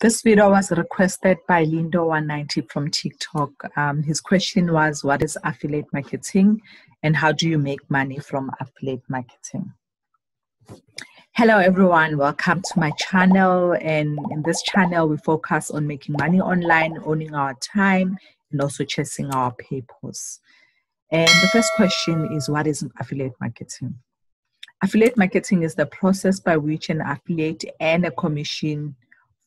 This video was requested by Lindo190 from TikTok. Um, his question was, what is affiliate marketing and how do you make money from affiliate marketing? Hello everyone, welcome to my channel and in this channel we focus on making money online, owning our time and also chasing our papers. And the first question is what is affiliate marketing? Affiliate marketing is the process by which an affiliate earn a commission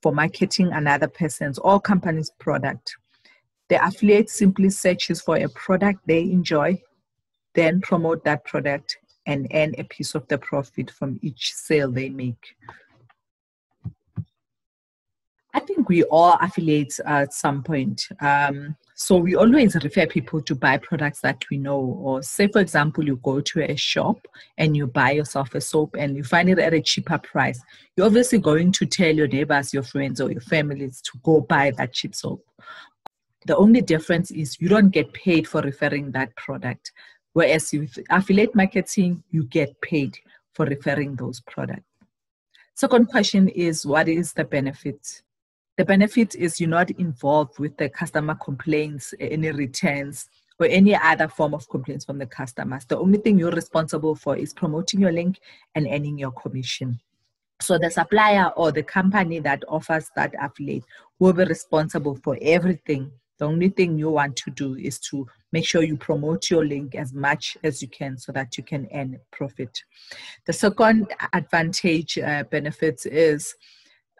for marketing another person's or company's product. The affiliate simply searches for a product they enjoy, then promote that product and earn a piece of the profit from each sale they make. I think we all affiliate at some point. Um, so we always refer people to buy products that we know. Or say, for example, you go to a shop and you buy yourself a soap and you find it at a cheaper price. You're obviously going to tell your neighbors, your friends, or your families to go buy that cheap soap. The only difference is you don't get paid for referring that product. Whereas with affiliate marketing, you get paid for referring those products. Second question is what is the benefit? The benefit is you're not involved with the customer complaints, any returns, or any other form of complaints from the customers. The only thing you're responsible for is promoting your link and earning your commission. So the supplier or the company that offers that affiliate will be responsible for everything. The only thing you want to do is to make sure you promote your link as much as you can so that you can earn profit. The second advantage uh, benefits is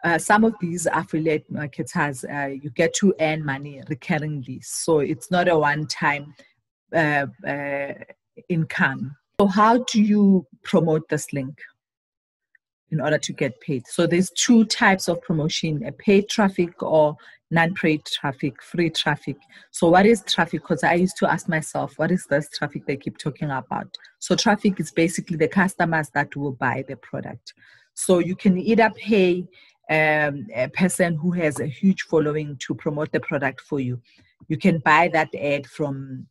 uh, some of these affiliate marketers, uh, you get to earn money recurringly. So it's not a one time uh, uh, income. So, how do you promote this link in order to get paid? So, there's two types of promotion a paid traffic or non paid traffic, free traffic. So, what is traffic? Because I used to ask myself, what is this traffic they keep talking about? So, traffic is basically the customers that will buy the product. So, you can either pay um, a person who has a huge following to promote the product for you. You can buy that ad from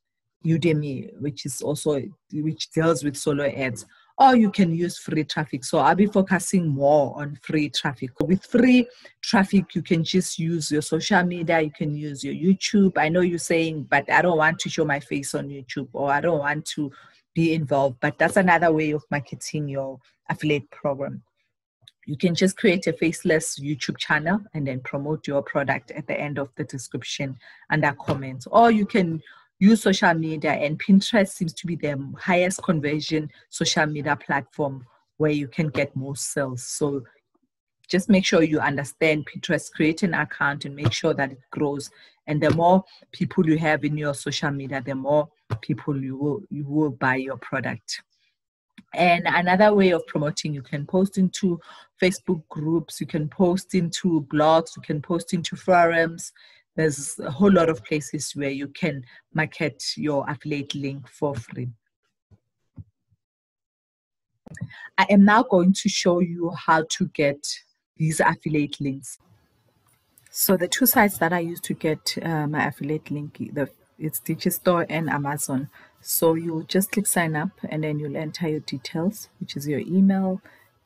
Udimi, which is also which deals with solo ads, or you can use free traffic. So I'll be focusing more on free traffic. With free traffic, you can just use your social media, you can use your YouTube. I know you're saying, but I don't want to show my face on YouTube or I don't want to be involved, but that's another way of marketing your affiliate program you can just create a faceless YouTube channel and then promote your product at the end of the description under comments. Or you can use social media, and Pinterest seems to be the highest conversion social media platform where you can get more sales. So just make sure you understand Pinterest, create an account and make sure that it grows. And the more people you have in your social media, the more people you will you will buy your product. And another way of promoting, you can post into Facebook groups, you can post into blogs, you can post into forums. There's a whole lot of places where you can market your affiliate link for free. I am now going to show you how to get these affiliate links. So the two sites that I use to get uh, my affiliate link, the, it's Digistore and Amazon. So you just click sign up and then you'll enter your details, which is your email,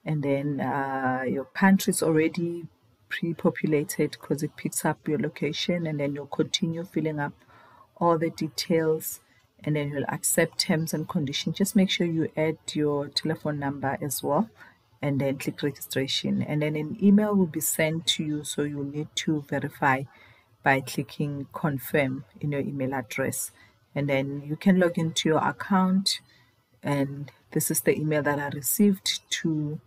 and then uh, your pantry is already pre-populated because it picks up your location and then you'll continue filling up all the details and then you'll accept terms and conditions. Just make sure you add your telephone number as well and then click registration and then an email will be sent to you so you'll need to verify by clicking confirm in your email address and then you can log into your account. And this is the email that I received to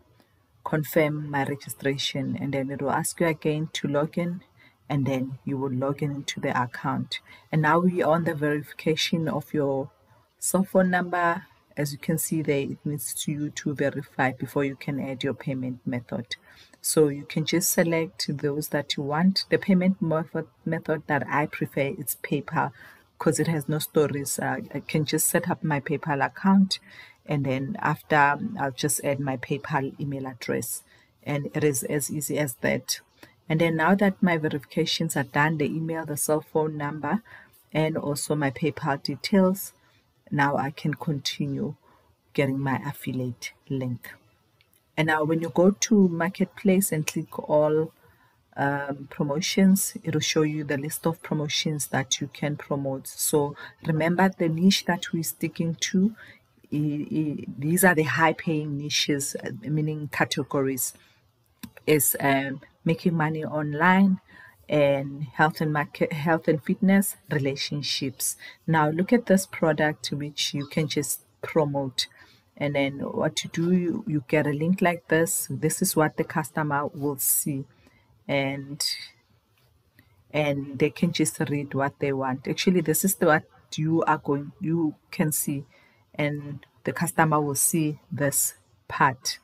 confirm my registration. And then it will ask you again to log in and then you will log in into the account. And now we are on the verification of your cell phone number. As you can see there it needs you to verify before you can add your payment method. So you can just select those that you want. The payment method method that i prefer is paypal because it has no stories. Uh, I can just set up my PayPal account and then after I'll just add my PayPal email address and it is as easy as that. And then now that my verifications are done, the email, the cell phone number, and also my PayPal details, now I can continue getting my affiliate link. And now when you go to Marketplace and click all um, promotions. It will show you the list of promotions that you can promote. So remember the niche that we're sticking to these are the high paying niches uh, meaning categories. Is um, making money online and health and market health and fitness relationships. Now look at this product which you can just promote. And then what you do you, you get a link like this. This is what the customer will see and and they can just read what they want. Actually this is what you are going you can see and the customer will see this part.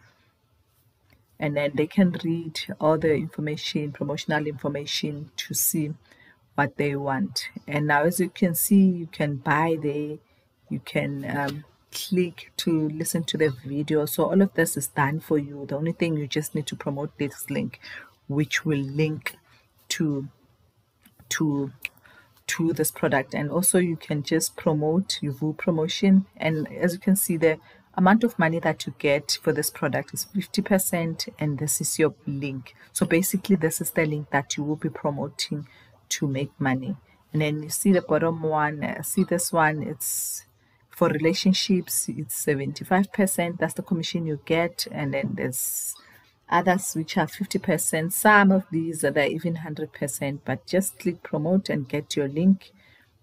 And then they can read all the information promotional information to see what they want. And now as you can see you can buy there. You can um, click to listen to the video. So all of this is done for you. The only thing you just need to promote this link which will link to to to this product. And also you can just promote your promotion. And as you can see the amount of money that you get for this product is 50% and this is your link. So basically this is the link that you will be promoting to make money. And then you see the bottom one uh, see this one it's for relationships it's 75% that's the commission you get. And then there's others which are 50%. Some of these are even 100%, but just click promote and get your link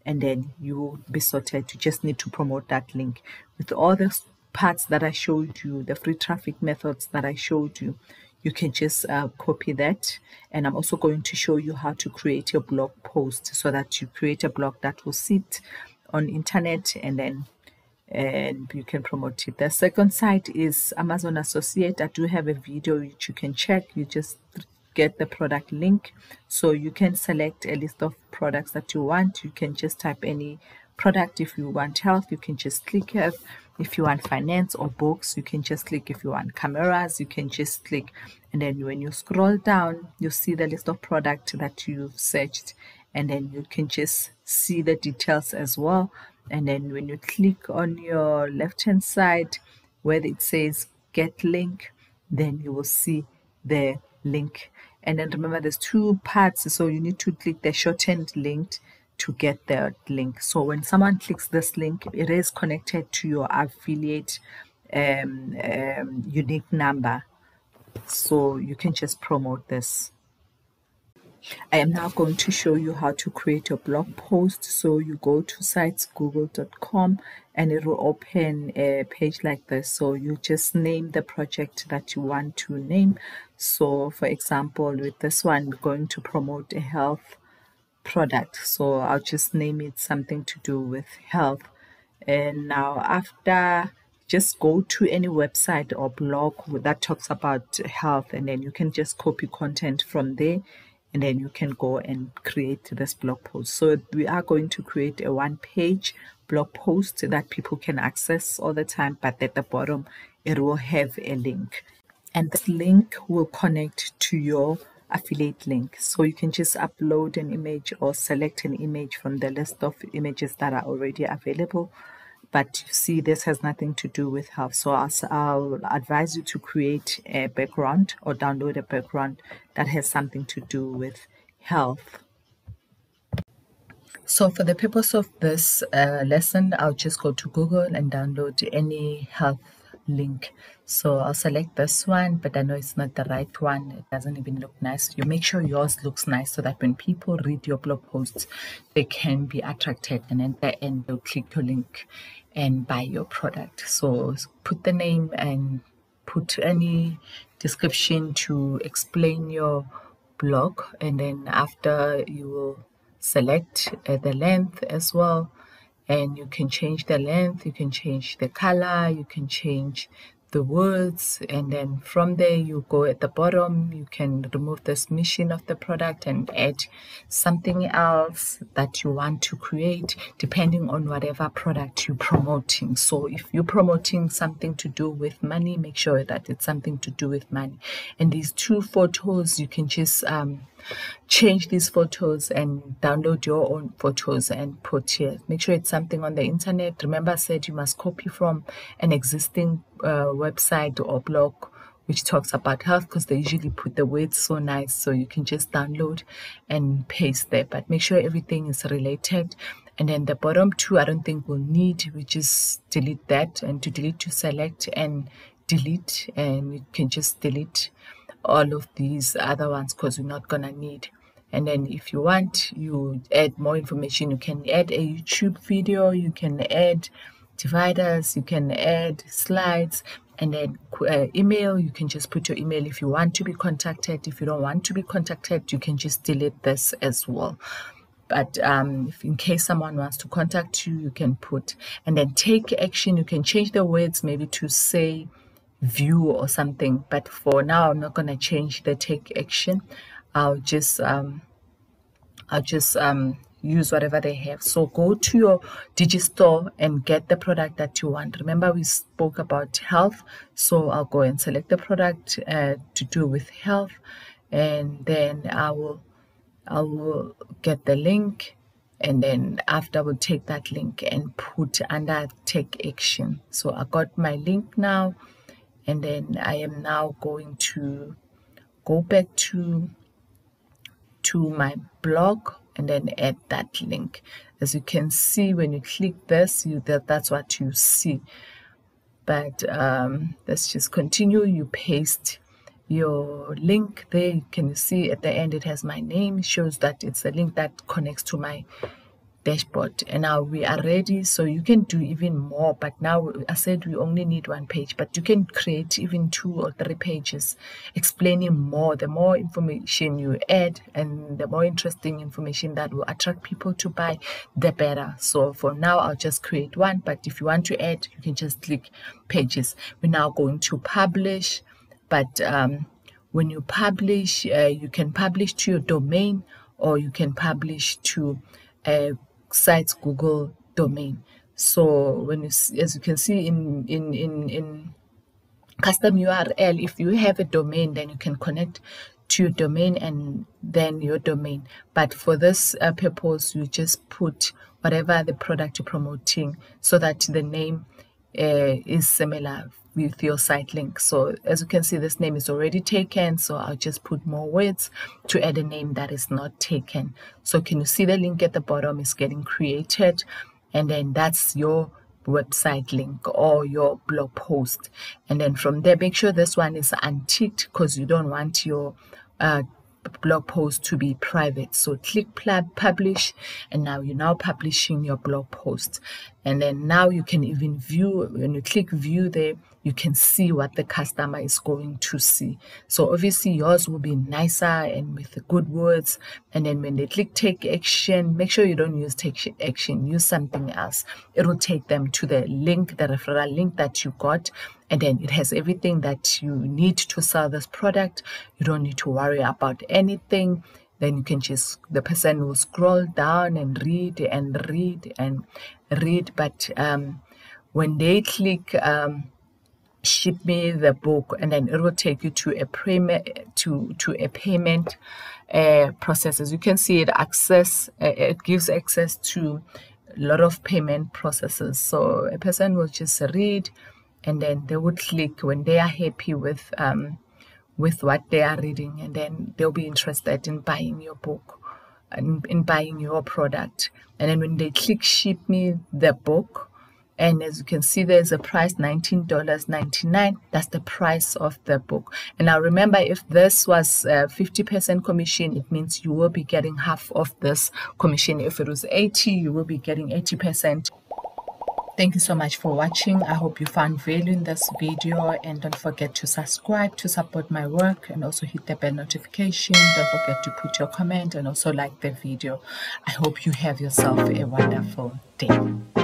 and then you will be sorted. You just need to promote that link. With all the parts that I showed you, the free traffic methods that I showed you, you can just uh, copy that. And I'm also going to show you how to create your blog post so that you create a blog that will sit on internet and then and you can promote it. The second site is Amazon Associate. I do have a video which you can check. You just get the product link. So you can select a list of products that you want. You can just type any product. If you want health, you can just click it. If you want finance or books, you can just click. If you want cameras, you can just click. And then when you scroll down, you see the list of products that you've searched. And then you can just see the details as well and then when you click on your left hand side where it says get link then you will see the link. And then remember there's two parts so you need to click the shortened link to get the link. So when someone clicks this link it is connected to your affiliate um, um, unique number. So you can just promote this I am now going to show you how to create a blog post. So you go to sitesgoogle.com and it will open a page like this. So you just name the project that you want to name. So for example, with this one, we're going to promote a health product. So I'll just name it something to do with health. And now after just go to any website or blog that talks about health and then you can just copy content from there and then you can go and create this blog post. So we are going to create a one page blog post that people can access all the time, but at the bottom it will have a link. And this link will connect to your affiliate link. So you can just upload an image or select an image from the list of images that are already available but you see this has nothing to do with health. So I'll, I'll, advise you to create a background or download a background that has something to do with health. So for the purpose of this uh, lesson I'll just go to Google and download any health link. So I'll select this one but I know it's not the right one. It doesn't even look nice you. Make sure yours looks nice so that when people read your blog posts they can be attracted and at the end they'll click your link and buy your product. So put the name and put any description to explain your blog. And then after you will select uh, the length as well and you can change the length you can change the color you can change the words. And then from there you go at the bottom. You can remove the mission of the product and add something else that you want to create depending on whatever product you're promoting. So if you're promoting something to do with money make sure that it's something to do with money. And these two photos you can just um, change these photos and download your own photos and put here. Make sure it's something on the internet. Remember I said you must copy from an existing uh, website or blog which talks about health because they usually put the words so nice so you can just download and paste there but make sure everything is related and then the bottom two I don't think we'll need we just delete that and to delete to select and delete and you can just delete all of these other ones because we're not gonna need. And then if you want you add more information you can add a youtube video you can add dividers you can add slides and then uh, email. You can just put your email if you want to be contacted. If you don't want to be contacted you can just delete this as well. But um, if in case someone wants to contact you you can put and then take action. You can change the words maybe to say view or something but for now i'm not going to change the take action. I'll just um i'll just um use whatever they have. So go to your digistore and get the product that you want. Remember we spoke about health so i'll go and select the product uh, to do with health and then i will i will get the link and then after I will take that link and put under take action. So i got my link now and then I am now going to go back to to my blog and then add that link. As you can see when you click this you that that's what you see. But um, let's just continue. You paste your link there. You can see at the end it has my name. It shows that it's a link that connects to my dashboard. And now we are ready so you can do even more but now i said we only need one page but you can create even two or three pages explaining more. The more information you add and the more interesting information that will attract people to buy the better. So for now i'll just create one but if you want to add you can just click pages. We're now going to publish but um, when you publish uh, you can publish to your domain or you can publish to a site's Google domain. So when you as you can see in in in in custom URL, if you have a domain, then you can connect to your domain and then your domain. But for this uh, purpose, you just put whatever the product you're promoting so that the name uh, is similar with your site link. So as you can see, this name is already taken. So I'll just put more words to add a name that is not taken. So can you see the link at the bottom is getting created? And then that's your website link or your blog post. And then from there, make sure this one is unticked because you don't want your uh, blog post to be private. So click publish and now you're now publishing your blog post. And then now you can even view, when you click view there, you can see what the customer is going to see. So obviously yours will be nicer and with good words. And then when they click take action, make sure you don't use take action, use something else. It will take them to the link, the referral link that you got. And then it has everything that you need to sell this product. You don't need to worry about anything then you can just the person will scroll down and read and read and read but um, when they click um, ship me the book and then it will take you to a payment to to a payment uh, process as you can see it access uh, it gives access to a lot of payment processes. So a person will just read and then they would click when they are happy with um, with what they are reading and then they'll be interested in buying your book and in buying your product. And then when they click ship me the book and as you can see there's a price $19.99 that's the price of the book and now remember if this was 50% commission it means you will be getting half of this commission if it was 80 you will be getting 80% Thank you so much for watching. I hope you found value in this video and don't forget to subscribe to support my work and also hit the bell notification. Don't forget to put your comment and also like the video. I hope you have yourself a wonderful day.